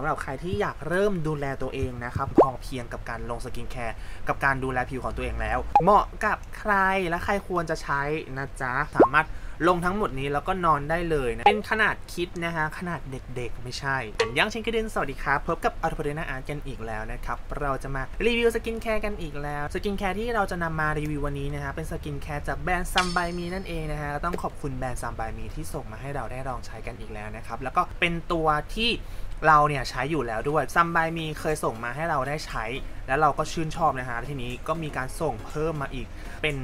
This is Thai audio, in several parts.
สำหรับใครที่อยากเริ่มดูแลตัวเองนะครับ พอเพียงกับการลงสกินแคร์กับการดูแลผิวของตัวเองแล้ว เหมาะกับใครและใครควรจะใช้นะจ๊ะ สามารถลงทั้งหมดนี้แล้วก็นอนได้เลยนะ เป็นขนาด kid นะฮะ ขนาดเด็กๆ ไม่ใช่อันยังเชนกระเด็นสวัสดีครับพบกับ Arthopotena'Art กันอีกแล้วนะครับ เราจะมารีวิวสกินแคร์กันอีกแล้ว สกินแคร์ที่เราจะนำมารีวิววันนี้นะฮะ เป็นสกินแคร์จากแบรนด์ SOME BY MI นั่นเองนะฮะ ต้องขอบคุณแบรนด์ SOME BY MI ที่ส่งมาให้เราได้ลองใช้กันอีกแล้วนะครับ แล้วก็เป็นตัวที่ เราเนี่ยใช้อยู่แล้วด้วย SOME BY MI เคยส่งมาให้เราได้ใช้ แล้วเราก็ชื่นชอบนะฮะทีนี้ก็มีการส่งเพิ่มมาอีกเป็น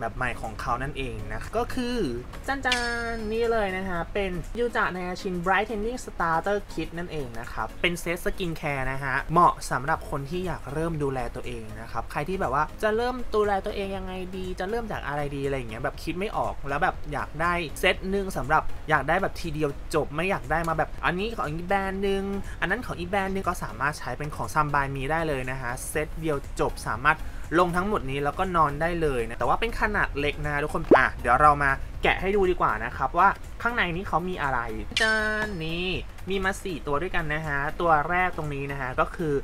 แบบใหม่ของเขานั่นเองนะ ก็คือจันจานนี่เลยนะฮะ เป็น Yuja Niacin Brightening Starter Kit นั่นเองนะครับ เป็นเซตสกินแคร์นะฮะ เหมาะสำหรับคนที่อยากเริ่มดูแลตัวเองนะครับ ใครที่แบบว่าจะเริ่มดูแลตัวเองยังไงดี จะเริ่มจากอะไรดีอะไรอย่างเงี้ยแบบคิดไม่ออกแล้วแบบอยากได้เซตหนึ่งสำหรับอยากได้แบบทีเดียวจบไม่อยากได้มาแบบอันนี้ของอีกแบรนด์หนึ่งอันนั้นของอีกแบรนด์นึงก็สามารถใช้เป็นของ SOME BY MI ได้เลยนะฮะเซตเดียวจบสามารถลงทั้งหมดนี้แล้วก็นอนได้เลยนะแต่ว่าเป็นขนาดเล็กนะทุกคนอะเดี๋ยวเรามาแกะให้ดูดีกว่านะครับว่าข้างในนี้เขามีอะไรจานนี่มีมา 4 ตัวด้วยกันนะฮะตัวแรกตรงนี้นะฮะก็คือ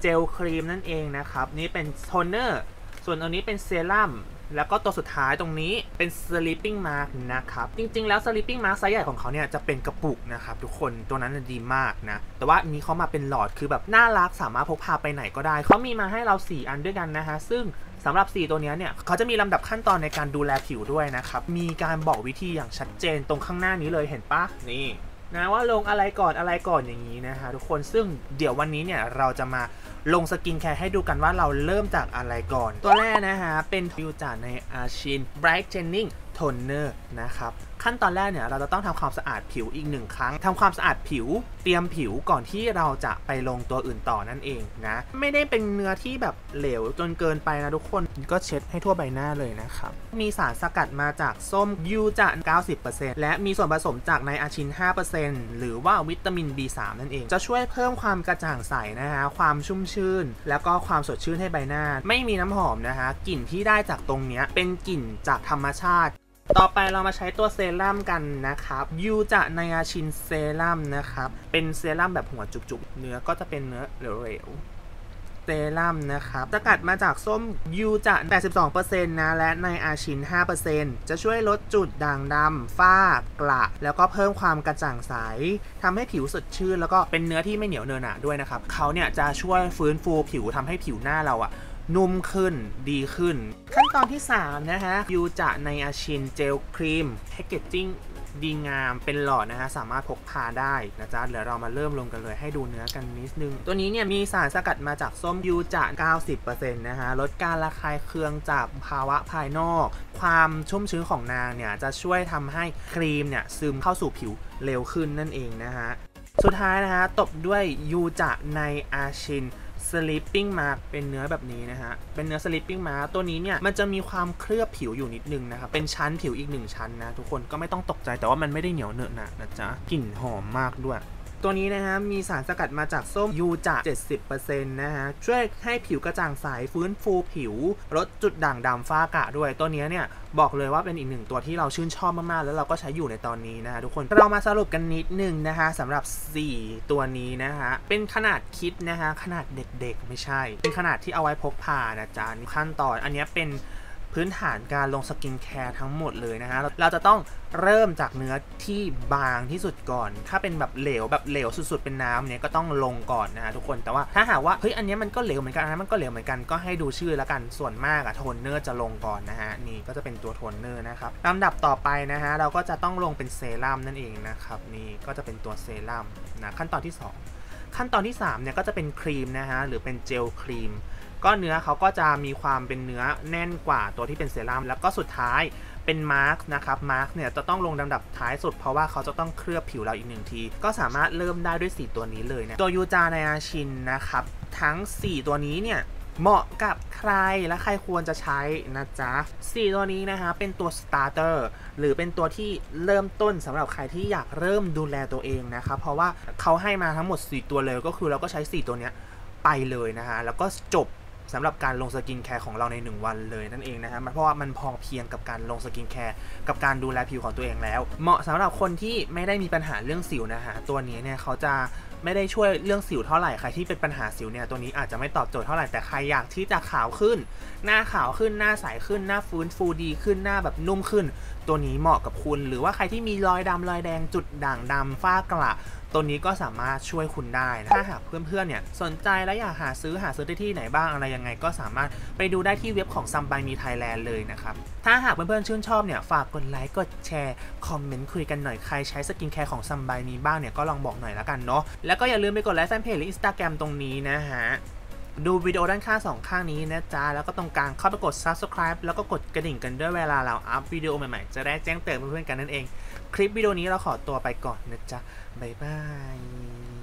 เจลครีมนั่นเองนะครับนี่เป็นโทนเนอร์ส่วนอันนี้เป็นเซรั่ม แล้วก็ตัวสุดท้ายตรงนี้เป็น sleeping mask นะครับ จริง ๆ แล้ว sleeping mask ไซส์ใหญ่ของเขาเนี่ยจะเป็นกระปุกนะครับทุกคนตัวนั้นดีมากนะ แต่ว่านี้เขามาเป็นหลอดคือแบบน่ารักสามารถพกพาไปไหนก็ได้ เขามีมาให้เรา 4 อันด้วยกันนะฮะ ซึ่งสำหรับ 4 ตัวนี้เนี่ยเขาจะมีลำดับขั้นตอนในการดูแลผิวด้วยนะครับ มีการบอกวิธีอย่างชัดเจนตรงข้างหน้านี้เลยเห็นปะนี่ นะว่าลงอะไรก่อนอะไรก่อนอย่างนี้นะคะ ทุกคนซึ่งเดี๋ยววันนี้เนี่ยเราจะมาลงสกินแคร์ให้ดูกันว่าเราเริ่มจากอะไรก่อน ตัวแรกนะฮะเป็น Yuja Niacin Brightening Toner นะครับขั้นตอนแรกเนี่ยเราจะต้องทำความสะอาดผิวอีกหนึ่งครั้งทำความสะอาดผิว เตรียมผิวก่อนที่เราจะไปลงตัวอื่นต่อนั่นเองนะ ไม่ได้เป็นเนื้อที่แบบเหลวจนเกินไปนะทุกคนก็เช็ดให้ทั่วใบหน้าเลยนะครับ มีสารสกัดมาจากส้มยูจะ 90%และมีส่วนผสมจาก Niacin 5%หรือว่าวิตามิน B3 นั่นเอง จะช่วยเพิ่มความกระจ่างใสนะฮะความชุ่มชื่น แล้วก็ความสดชื่นให้ใบหน้า ไม่มีน้ำหอมนะฮะกลิ่นที่ได้จากตรงเนี้ยเป็นกลิ่นจากธรรมชาติ ต่อไปเรามาใช้ตัวเซรั่มกันนะครับยูจะไนอาชินเซรั่มนะครับ เป็นเซรั่มแบบหัวจุกๆ เนื้อก็จะเป็นเนื้อเหลวๆ เซรั่มนะครับ สกัดมาจากส้มยูจะ 82%นะ และไนอาชิน 5%จะช่วยลดจุดด่างดำ ฝ้ากระ แล้วก็เพิ่มความกระจ่างใส ทำให้ผิวสดชื่น แล้วก็เป็นเนื้อที่ไม่เหนียวเนอะหนะด้วยนะครับ เขาเนี่ยจะช่วยฟื้นฟูผิวทำให้ผิวหน้าเราอะ นุ่มขึ้นดีขึ้น ขั้นตอนที่ 3 นะฮะยูจะในอาชินเจลครีมแพคเกจจิ้งดีงามเป็นหลอดนะฮะ สามารถพกพาได้นะจ๊ะเดี๋ยวเรามาเริ่มลงกันเลยให้ดูเนื้อกันนิดนึง ตัวนี้เนี่ยมีสารสกัดมาจากส้มยูจะ90%นะฮะ ลดการระคายเคืองจากภาวะภายนอก ความชุ่มชื้นของนางเนี่ย จะช่วยทำให้ครีมเนี่ย ซึมเข้าสู่ผิวเร็วขึ้นนั่นเองนะฮะ สุดท้ายนะฮะ ตบด้วยยูจะในอาชิน sleeping mask เป็นเนื้อแบบนี้นะฮะ เป็นเนื้อ sleeping mask ตัวนี้เนี่ย มันจะมีความเคลือบผิวอยู่นิดนึงนะครับ เป็นชั้นผิวอีกหนึ่งชั้นนะ ทุกคนก็ไม่ต้องตกใจแต่ว่ามันไม่ได้เหนียวเหนอะนะนะจ๊ะกลิ่นหอมมากด้วย ตัวนี้นะฮะมีสารสกัดมาจากส้มยูจะ70%นะฮะช่วยให้ผิวกระจ่างใสฟื้นฟูผิว ลดจุดด่างดำฝ้ากระด้วย ตัวนี้เนี่ยบอกเลยว่าเป็นอีกหนึ่งตัวที่เราชื่นชอบมากๆ แล้วเราก็ใช้อยู่ในตอนนี้นะฮะทุกคนเรามาสรุปกันนิดนึงนะคะสำหรับ 4 ตัวนี้นะฮะเป็นขนาด kid นะฮะขนาดเด็กๆ ไม่ใช่ เป็นขนาดที่เอาไว้พกพานะจ๊ะขั้นตอนอันนี้เป็น พื้นฐานการลงสกินแคร์ทั้งหมดเลยนะฮะ เราจะต้องเริ่มจากเนื้อที่บางที่สุดก่อน ถ้าเป็นแบบเหลวแบบเหลวสุดๆเป็นน้ำเนี่ยก็ต้องลงก่อนนะฮะทุกคน แต่ว่าถ้าหากว่าเฮ้ยอันนี้มันก็เหลวเหมือนกันนนั้นมันก็เหลวเหมือนกันก็ให้ดูชื่อแล้วกัน ส่วนมากอะโทนเนอร์จะลงก่อนนะฮะนี่ก็จะเป็นตัวโทนเนอร์นะครับลำดับต่อไปนะฮะเราก็จะต้องลงเป็นเซรั่มนั่นเองนะครับนี่ก็จะเป็นตัวเซรั่มนะขั้นตอนที่ 2 ขั้นตอนที่3เนี่ยก็จะเป็นครีมนะฮะหรือเป็นเจลครีม ก็เนื้อเขาก็จะมีความเป็นเนื้อแน่นกว่าตัวที่เป็นเซรั่มแล้วก็สุดท้ายเป็นมาสก์นะครับมาสก์เนี่ยจะต้องลงลำดับท้ายสุดเพราะว่าเขาจะต้องเคลือบผิวเราอีกหนึ่งที ก็สามารถเริ่มได้ด้วย 4 ตัวนี้เลยนะตัว Yuja Niacin นะครับ ทั้ง 4 ตัวนี้เนี่ยเหมาะกับใครและใครควรจะใช้นะจ๊ะ 4 ตัวนี้นะคะเป็นตัว starter หรือเป็นตัวที่เริ่มต้นสำหรับใครที่อยากเริ่มดูแลตัวเองนะครับเพราะว่าเขาให้มาทั้งหมด 4 ตัวเลยก็คือเราก็ใช้ 4 ตัวเนี้ยไปเลยนะฮะแล้วก็จบ สำหรับการลงสกินแคร์ของเราใน 1 วันเลยนั่นเองนะฮะเพราะว่ามันพอเพียงกับการลงสกินแคร์กับการดูแลผิวของตัวเองแล้ว เหมาะสำหรับคนที่ไม่ได้มีปัญหาเรื่องสิวนะฮะตัวนี้เนี่ยเขาจะ ไม่ได้ช่วยเรื่องสิวเท่าไหร่ใครที่เป็นปัญหาสิวเนี่ยตัวนี้อาจจะไม่ตอบโจทย์เท่าไหร่แต่ใครอยากที่จะขาวขึ้น หน้าขาวขึ้นหน้าใสขึ้นหน้าฟื้นฟูดีขึ้นหน้าแบบนุ่มขึ้น ตัวนี้เหมาะกับคุณ หรือว่าใครที่มีรอยดำรอยแดงจุดด่างดำฝ้ากระตัวนี้ก็สามารถช่วยคุณได้นะถ้าหากเพื่อนๆเนี่ยสนใจและอยากหาซื้อหาซื้อได้ที่ไหนบ้างอะไรยังไง ก็สามารถไปดูได้ที่เว็บของ s u m b y Me Thailand เลยนะครับ ถ้าหากเพื่อนๆชื่นชอบเนี่ยฝากกดไลค์กดแชร์คอมเมนต์คุยกันหน่อยใครใช้สกินแคร์ของ s u m b y Me บ้างเนี่ยก็ลองบอกหน่อยละกันเนาะแล้วก็อย่าลืมไปกดไลค์แฟนเพจหรือ Instagram ตรงนี้นะฮะ ดูวิดีโอด้านข้างสองข้างนี้นะจ๊ะ แล้วก็ตรงกลางเข้าไปกด subscribe แล้วก็กดกระดิ่งกันด้วยเวลาเราอัพวิดีโอใหม่ๆ จะได้แจ้งเตือนเพื่อนๆกันนั่นเอง คลิปวิดีโอนี้เราขอตัวไปก่อนนะจ๊ะ บ๊ายบาย